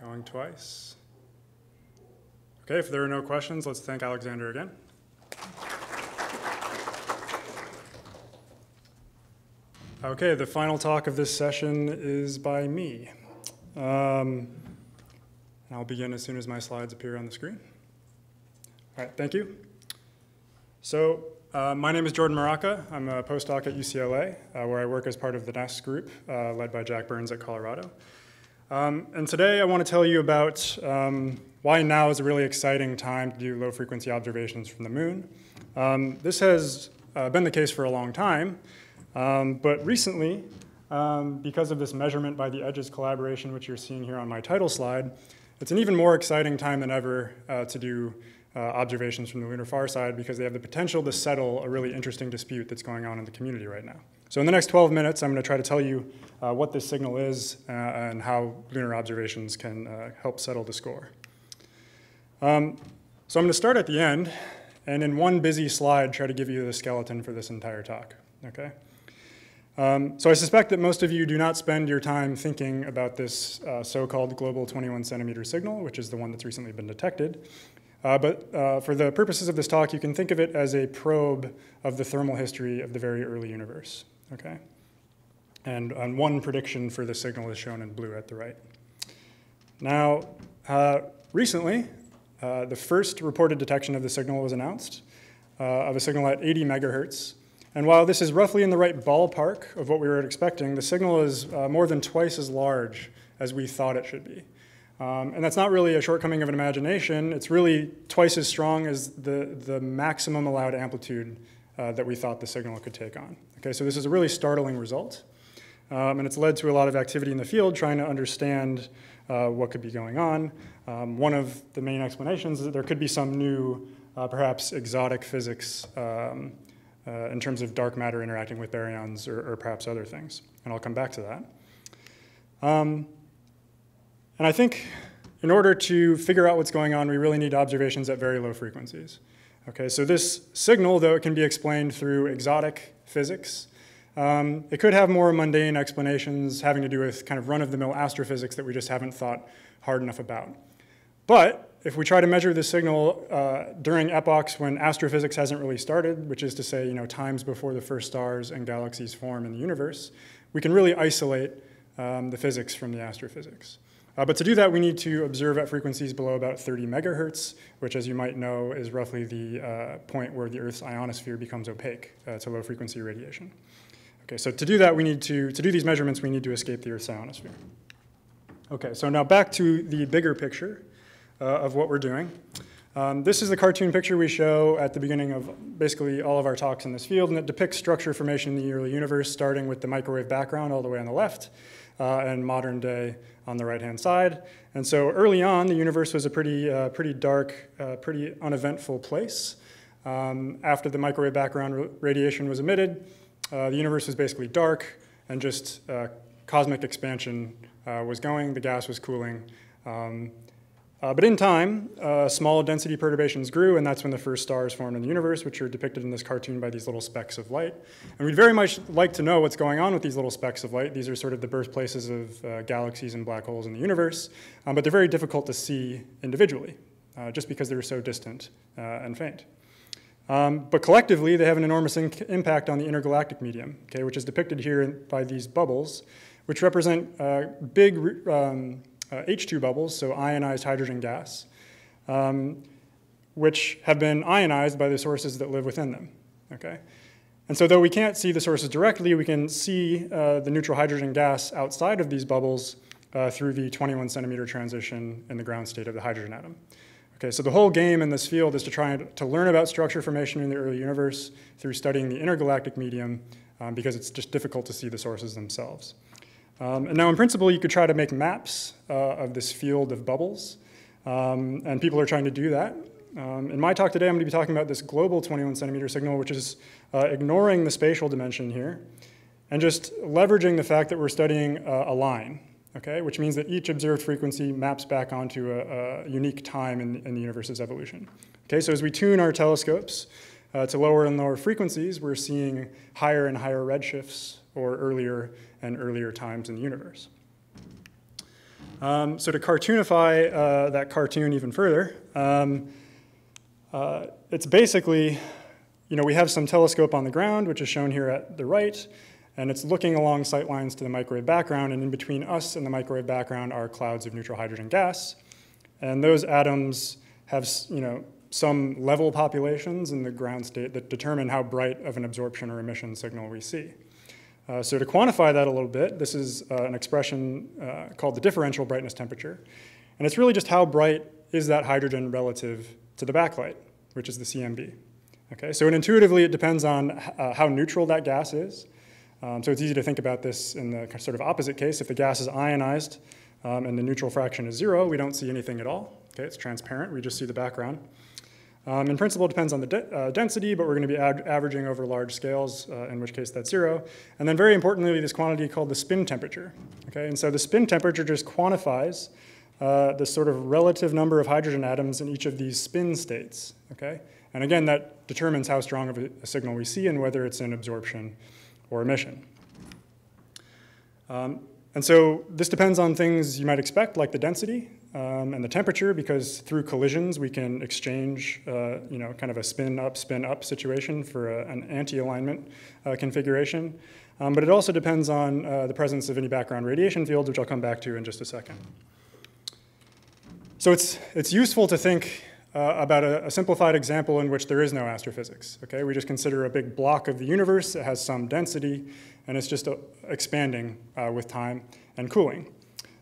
Going twice. Okay, if there are no questions, let's thank Alexander again. Okay, the final talk of this session is by me. Um, I'll begin as soon as my slides appear on the screen. All right, thank you. So, uh, my name is Jordan Mirocha. I'm a postdoc at UCLA, uh, where I work as part of the NESS group, uh, led by Jack Burns at Colorado. Um, and today I want to tell you about um, why now is a really exciting time to do low frequency observations from the moon. Um, this has uh, been the case for a long time, um, but recently, um, because of this measurement by the EDGES collaboration, which you're seeing here on my title slide, it's an even more exciting time than ever uh, to do uh, observations from the lunar far side because they have the potential to settle a really interesting dispute that's going on in the community right now. So in the next 12 minutes, I'm going to try to tell you uh, what this signal is uh, and how lunar observations can uh, help settle the score. Um, so I'm going to start at the end, and in one busy slide, try to give you the skeleton for this entire talk. Okay. Um, so I suspect that most of you do not spend your time thinking about this uh, so-called global 21 centimeter signal, which is the one that's recently been detected. Uh, but uh, for the purposes of this talk, you can think of it as a probe of the thermal history of the very early universe. Okay, and, and one prediction for the signal is shown in blue at the right. Now, uh, recently, uh, the first reported detection of the signal was announced uh, of a signal at 80 megahertz and while this is roughly in the right ballpark of what we were expecting, the signal is uh, more than twice as large as we thought it should be. Um, and that's not really a shortcoming of an imagination. It's really twice as strong as the, the maximum allowed amplitude uh, that we thought the signal could take on. Okay, so this is a really startling result. Um, and it's led to a lot of activity in the field trying to understand uh, what could be going on. Um, one of the main explanations is that there could be some new, uh, perhaps exotic physics um, uh, in terms of dark matter interacting with baryons or, or, perhaps other things. And I'll come back to that. Um, and I think in order to figure out what's going on, we really need observations at very low frequencies. Okay, so this signal, though it can be explained through exotic physics, um, it could have more mundane explanations having to do with kind of run-of-the-mill astrophysics that we just haven't thought hard enough about. But if we try to measure the signal uh, during epochs when astrophysics hasn't really started, which is to say, you know, times before the first stars and galaxies form in the universe, we can really isolate um, the physics from the astrophysics. Uh, but to do that, we need to observe at frequencies below about 30 megahertz, which, as you might know, is roughly the uh, point where the Earth's ionosphere becomes opaque uh, to low frequency radiation. Okay, so to do that, we need to, to do these measurements, we need to escape the Earth's ionosphere. Okay, so now back to the bigger picture uh, of what we're doing. Um, this is the cartoon picture we show at the beginning of basically all of our talks in this field, and it depicts structure formation in the early universe, starting with the microwave background all the way on the left, uh, and modern day on the right-hand side. And so early on, the universe was a pretty, uh, pretty dark, uh, pretty uneventful place. Um, after the microwave background radiation was emitted, uh, the universe was basically dark, and just uh, cosmic expansion was going, the gas was cooling, um, uh, but in time, uh, small density perturbations grew, and that's when the first stars formed in the universe, which are depicted in this cartoon by these little specks of light. And we'd very much like to know what's going on with these little specks of light. These are sort of the birthplaces of uh, galaxies and black holes in the universe, um, but they're very difficult to see individually, uh, just because they're so distant uh, and faint. Um, but collectively, they have an enormous impact on the intergalactic medium, okay, which is depicted here by these bubbles, which represent uh, big um, uh, HII bubbles, so ionized hydrogen gas, um, which have been ionized by the sources that live within them. Okay? And so though we can't see the sources directly, we can see uh, the neutral hydrogen gas outside of these bubbles uh, through the 21 centimeter transition in the ground state of the hydrogen atom. Okay, so the whole game in this field is to try to learn about structure formation in the early universe through studying the intergalactic medium um, because it's just difficult to see the sources themselves. Um, and now in principle, you could try to make maps uh, of this field of bubbles, um, and people are trying to do that. Um, in my talk today, I'm going to be talking about this global 21 centimeter signal, which is uh, ignoring the spatial dimension here, and just leveraging the fact that we're studying uh, a line, okay, which means that each observed frequency maps back onto a, a unique time in, in, the universe's evolution. Okay, so as we tune our telescopes uh, to lower and lower frequencies, we're seeing higher and higher redshifts or earlier and earlier times in the universe. Um, so to cartoonify uh, that cartoon even further, um, uh, it's basically, you know, we have some telescope on the ground, which is shown here at the right, and it's looking along sight lines to the microwave background, and in between us and the microwave background are clouds of neutral hydrogen gas. And those atoms have, you know, some level populations in the ground state that determine how bright of an absorption or emission signal we see. Uh, so to quantify that a little bit, this is uh, an expression uh, called the differential brightness temperature. And it's really just how bright is that hydrogen relative to the backlight, which is the CMB. Okay, so intuitively it depends on uh, how neutral that gas is. Um, so it's easy to think about this in the sort of opposite case. If the gas is ionized um, and the neutral fraction is zero, we don't see anything at all. Okay, it's transparent, we just see the background. Um, in principle, it depends on the de uh, density, but we're going to be averaging over large scales, uh, in which case that's zero. And then very importantly, this quantity called the spin temperature. Okay, and so the spin temperature just quantifies uh, the sort of relative number of hydrogen atoms in each of these spin states. Okay, and again, that determines how strong of a, a signal we see and whether it's in absorption or emission. Um, and so this depends on things you might expect, like the density um, and the temperature, because through collisions we can exchange, uh, you know, kind of a spin up, spin up situation for a, an anti-alignment uh, configuration. Um, but it also depends on uh, the presence of any background radiation fields, which I'll come back to in just a second. So it's, it's useful to think uh, about a, a, simplified example in which there is no astrophysics. Okay, we just consider a big block of the universe. It has some density, and it's just uh, expanding uh, with time and cooling.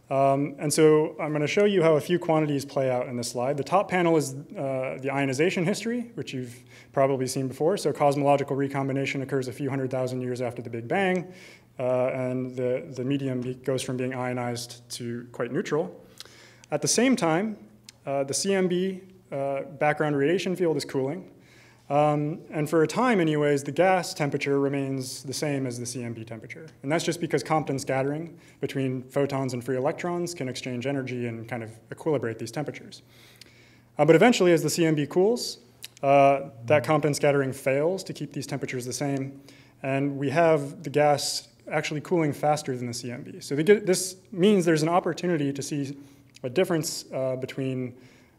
Um, and so I'm going to show you how a few quantities play out in this slide. The top panel is uh, the ionization history, which you've probably seen before. So cosmological recombination occurs a few hundred thousand years after the Big Bang, uh, and the, the medium goes from being ionized to quite neutral. At the same time, uh, the CMB uh, background radiation field is cooling. Um, and for a time, anyways, the gas temperature remains the same as the CMB temperature. And that's just because Compton scattering between photons and free electrons can exchange energy and kind of equilibrate these temperatures. Uh, but eventually, as the CMB cools, uh, that Compton scattering fails to keep these temperatures the same. And we have the gas actually cooling faster than the CMB. So this means there's an opportunity to see a difference uh, between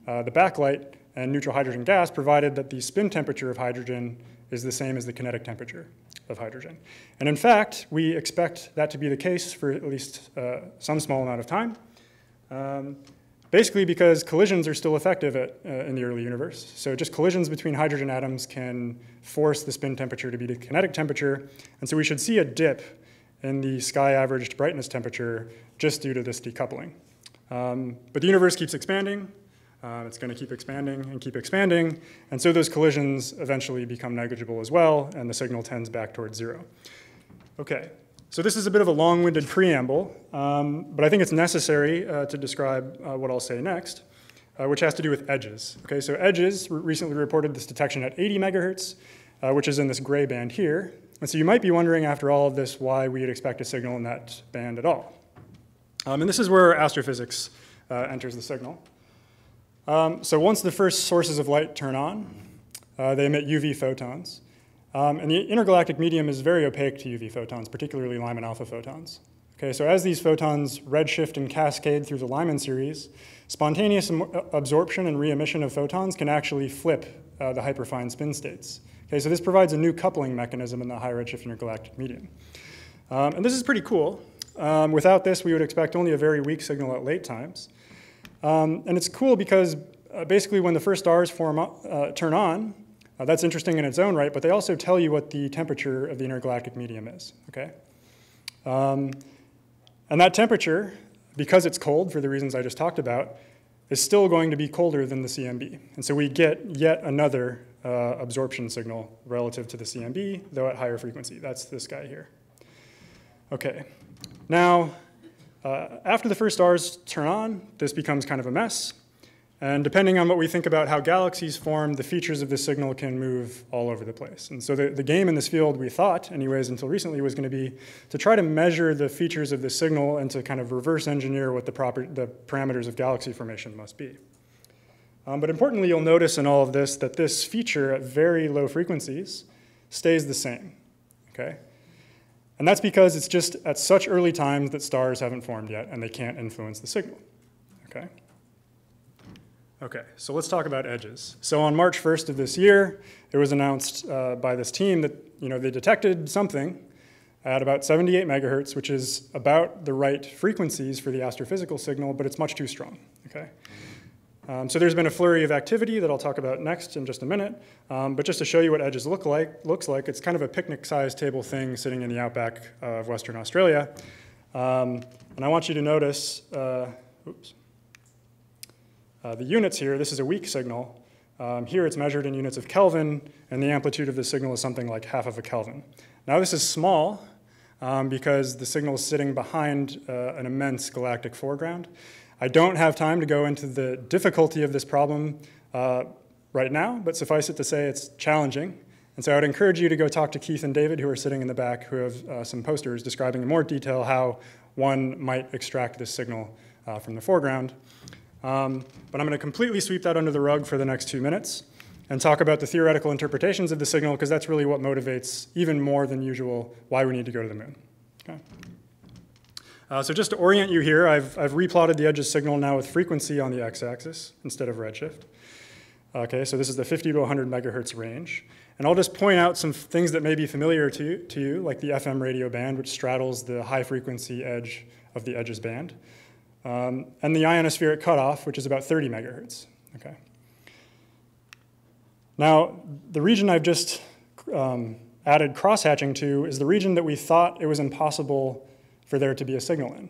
uh, the backlight and neutral hydrogen gas, provided that the spin temperature of hydrogen is the same as the kinetic temperature of hydrogen. And in fact, we expect that to be the case for at least uh, some small amount of time, um, basically because collisions are still effective at, uh, in the early universe. So just collisions between hydrogen atoms can force the spin temperature to be the kinetic temperature, and so we should see a dip in the sky averaged brightness temperature just due to this decoupling. Um, but the universe keeps expanding, uh, it's going to keep expanding and keep expanding, and so those collisions eventually become negligible as well, and the signal tends back towards zero. Okay, so this is a bit of a long-winded preamble, um, but I think it's necessary uh, to describe uh, what I'll say next, uh, which has to do with EDGES. Okay, so EDGES re recently reported this detection at 80 megahertz, uh, which is in this gray band here. And so you might be wondering after all of this why we'd expect a signal in that band at all. Um, and this is where astrophysics enters the signal. Um, so once the first sources of light turn on, uh, they emit UV photons. Um, and the intergalactic medium is very opaque to UV photons, particularly Lyman alpha photons. Okay, so as these photons redshift and cascade through the Lyman series, spontaneous absorption and re-emission of photons can actually flip uh, the hyperfine spin states. Okay, so this provides a new coupling mechanism in the high redshift intergalactic medium. Um, and this is pretty cool. Um, without this, we would expect only a very weak signal at late times. Um, and it's cool because uh, basically when the first stars form, uh, turn on, uh, that's interesting in its own right, but they also tell you what the temperature of the intergalactic medium is, okay? Um, and that temperature, because it's cold for the reasons I just talked about, is still going to be colder than the CMB. And so we get yet another uh, absorption signal relative to the CMB, though at higher frequency. That's this guy here. Okay, now, uh, after the first stars turn on, this becomes kind of a mess. And depending on what we think about how galaxies form, the features of this signal can move all over the place. And so the, the game in this field, we thought, anyways, until recently, was going to be to try to measure the features of this signal and to kind of reverse engineer what the, proper, the parameters of galaxy formation must be. Um, but importantly, you'll notice in all of this that this feature at very low frequencies stays the same. Okay? And that's because it's just at such early times that stars haven't formed yet and they can't influence the signal. Okay? Okay, so let's talk about EDGES. So on March 1st of this year, it was announced uh, by this team that you know they detected something at about 78 megahertz, which is about the right frequencies for the astrophysical signal, but it's much too strong. Okay. Um, so there's been a flurry of activity that I'll talk about next in just a minute. Um, but just to show you what EDGES look like, looks like, it's kind of a picnic-sized table thing sitting in the outback of Western Australia. Um, and I want you to notice, uh, oops, uh, the units here. This is a weak signal. Um, here it's measured in units of Kelvin, and the amplitude of the signal is something like half of a Kelvin. Now this is small um, because the signal is sitting behind uh, an immense galactic foreground. I don't have time to go into the difficulty of this problem uh, right now, but suffice it to say it's challenging. And so I would encourage you to go talk to Keith and David, who are sitting in the back, who have uh, some posters describing in more detail how one might extract this signal uh, from the foreground. Um, but I'm going to completely sweep that under the rug for the next two minutes and talk about the theoretical interpretations of the signal, because that's really what motivates, even more than usual, why we need to go to the moon. Okay? Uh, so just to orient you here, I've, I've replotted the EDGES signal now with frequency on the x-axis instead of redshift. Okay, so this is the 50 to 100 megahertz range. And I'll just point out some things that may be familiar to you, to you, like the FM radio band, which straddles the high frequency edge of the EDGES band, um, and the ionospheric cutoff, which is about 30 megahertz. Okay. Now, the region I've just um, added crosshatching to is the region that we thought it was impossible for there to be a signal in,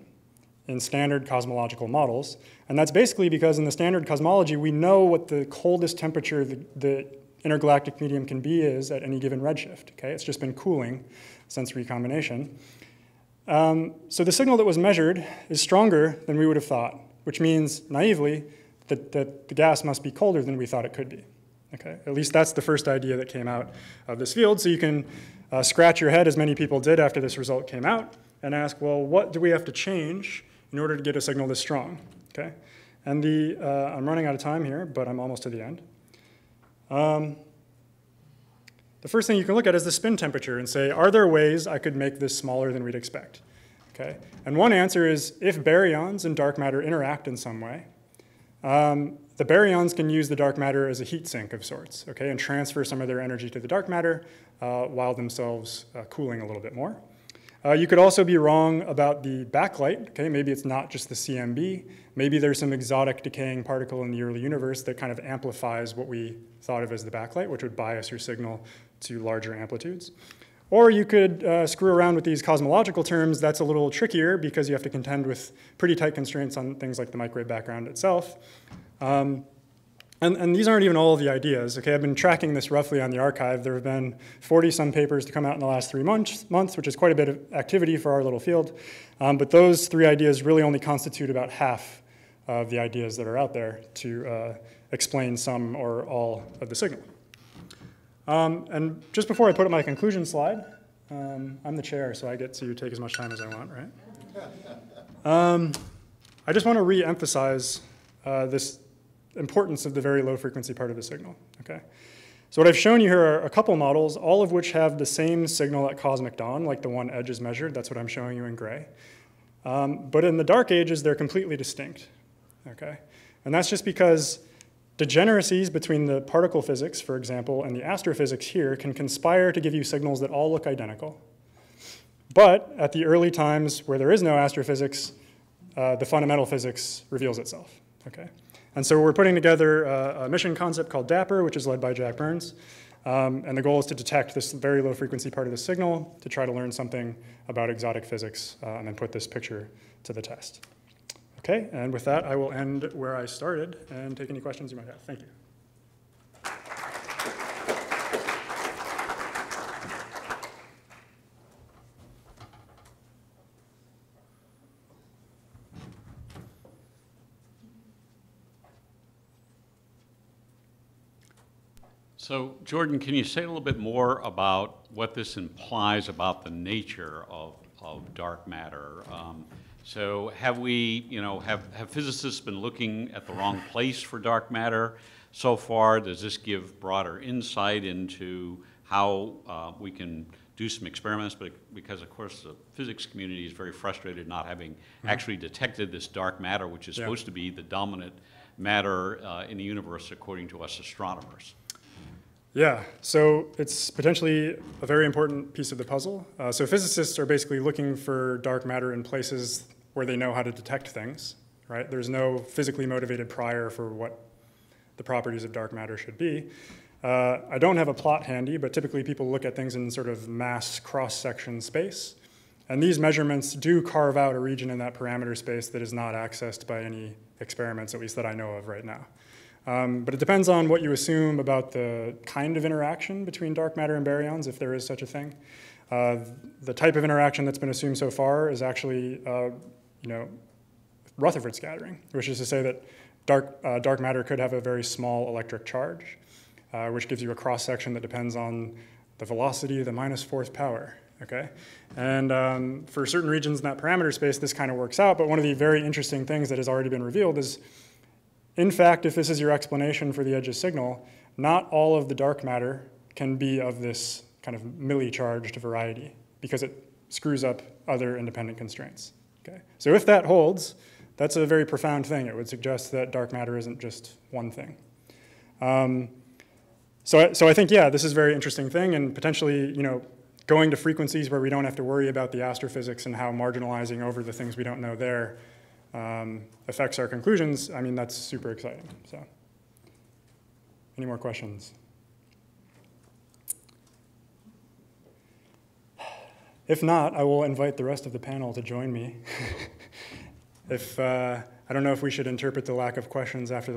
in standard cosmological models. And that's basically because in the standard cosmology, we know what the coldest temperature the, the intergalactic medium can be is at any given redshift. Okay? It's just been cooling since recombination. Um, so the signal that was measured is stronger than we would have thought, which means naively that, that the gas must be colder than we thought it could be. Okay, at least that's the first idea that came out of this field. So you can uh, scratch your head, as many people did after this result came out, and ask, well, what do we have to change in order to get a signal this strong? Okay, and the, uh, I'm running out of time here, but I'm almost to the end. Um, the first thing you can look at is the spin temperature and say, are there ways I could make this smaller than we'd expect? Okay, and one answer is if baryons and dark matter interact in some way, um, the baryons can use the dark matter as a heat sink of sorts, okay, and transfer some of their energy to the dark matter uh, while themselves uh, cooling a little bit more. Uh, you could also be wrong about the backlight. Okay, maybe it's not just the CMB. Maybe there's some exotic decaying particle in the early universe that kind of amplifies what we thought of as the backlight, which would bias your signal to larger amplitudes. Or you could uh, screw around with these cosmological terms. That's a little trickier because you have to contend with pretty tight constraints on things like the microwave background itself. Um, and, and, these aren't even all of the ideas. Okay, I've been tracking this roughly on the arXiv. There have been 40 some papers to come out in the last three months, months which is quite a bit of activity for our little field. Um, but those three ideas really only constitute about half of the ideas that are out there to uh, explain some or all of the signal. Um, and just before I put up my conclusion slide, um, I'm the chair, so I get to take as much time as I want, right? Um, I just want to re-emphasize uh, this importance of the very low frequency part of the signal. Okay. So what I've shown you here are a couple models, all of which have the same signal at cosmic dawn, like the one edge is measured. That's what I'm showing you in gray. Um, but in the dark ages, they're completely distinct. Okay. And that's just because degeneracies between the particle physics, for example, and the astrophysics here can conspire to give you signals that all look identical. But at the early times where there is no astrophysics, uh, the fundamental physics reveals itself. Okay. And so we're putting together a, a mission concept called DAPPER, which is led by Jack Burns. Um, and the goal is to detect this very low frequency part of the signal to try to learn something about exotic physics uh, and then put this picture to the test. Okay, and with that, I will end where I started and take any questions you might have. Thank you. So, Jordan, can you say a little bit more about what this implies about the nature of, of dark matter? Um, so, have we, you know, have, have physicists been looking at the wrong place for dark matter so far? Does this give broader insight into how uh, we can do some experiments, but because of course the physics community is very frustrated not having actually detected this dark matter, which is. Yeah. supposed to be the dominant matter uh, in the universe according to us astronomers. Yeah, so it's potentially a very important piece of the puzzle. Uh, so physicists are basically looking for dark matter in places where they know how to detect things, right? There's no physically motivated prior for what the properties of dark matter should be. Uh, I don't have a plot handy, but typically people look at things in sort of mass cross-section space. And these measurements do carve out a region in that parameter space that is not accessed by any experiments, at least that I know of right now. Um, but it depends on what you assume about the kind of interaction between dark matter and baryons, if there is such a thing. Uh, the type of interaction that's been assumed so far is actually, uh, you know, Rutherford scattering, which is to say that dark, uh, dark matter could have a very small electric charge, uh, which gives you a cross section that depends on the velocity the minus fourth power. Okay, and um, for certain regions in that parameter space, this kind of works out. But one of the very interesting things that has already been revealed is in fact, if this is your explanation for the edge's signal, not all of the dark matter can be of this kind of milli-charged variety because it screws up other independent constraints. Okay? So if that holds, that's a very profound thing. It would suggest that dark matter isn't just one thing. Um, so, so I think, yeah, this is a very interesting thing, and potentially, you know, going to frequencies where we don't have to worry about the astrophysics and how marginalizing over the things we don't know there um, affects our conclusions, I mean, that's super exciting. So, any more questions? If not, I will invite the rest of the panel to join me. if uh, I don't know if we should interpret the lack of questions after the